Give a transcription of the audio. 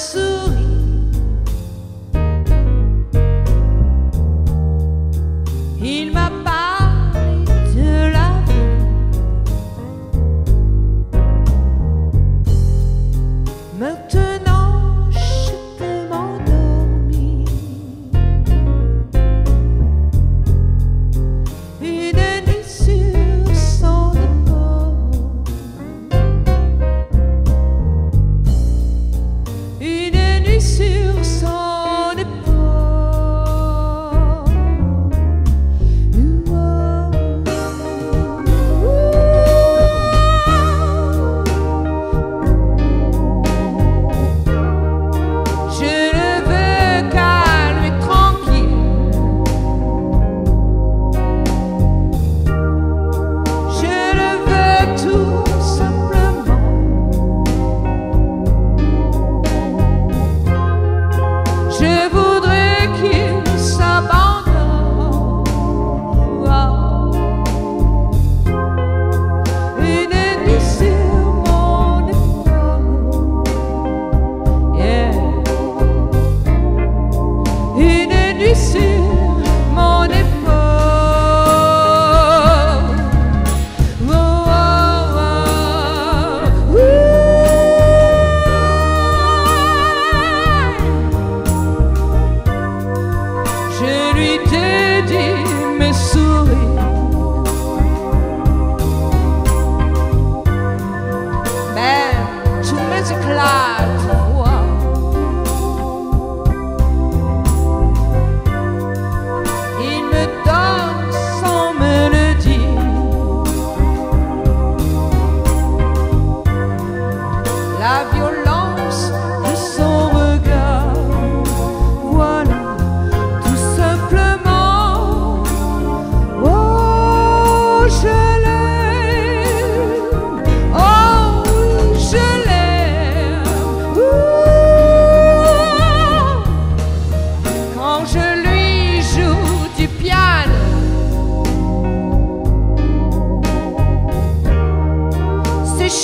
Soon. see la violence de son regard. Voilà, tout simplement. Oh, je l'aime. Oh, je l'aime. Quand je lui joue du piano. C'est